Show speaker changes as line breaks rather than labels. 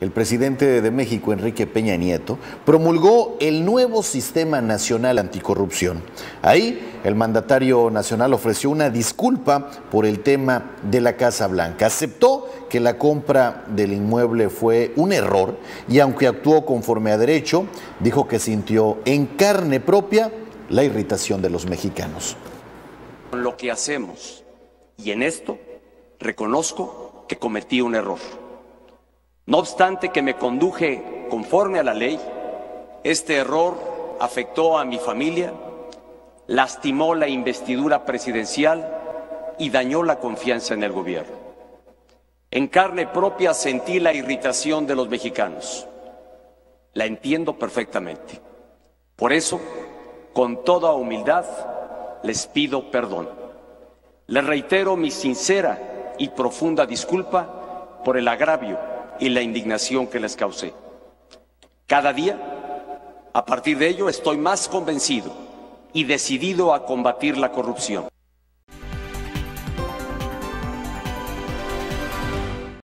el presidente de México, Enrique Peña Nieto, promulgó el nuevo Sistema Nacional Anticorrupción. Ahí, el mandatario nacional ofreció una disculpa por el tema de la Casa Blanca. Aceptó que la compra del inmueble fue un error y aunque actuó conforme a derecho, dijo que sintió en carne propia la irritación de los mexicanos.
Lo que hacemos, y en esto reconozco que cometí un error. No obstante que me conduje conforme a la ley, este error afectó a mi familia, lastimó la investidura presidencial y dañó la confianza en el gobierno. En carne propia sentí la irritación de los mexicanos. La entiendo perfectamente. Por eso, con toda humildad, les pido perdón. Les reitero mi sincera y profunda disculpa por el agravio y la indignación que les causé. Cada día, a partir de ello, estoy más convencido y decidido a combatir la corrupción.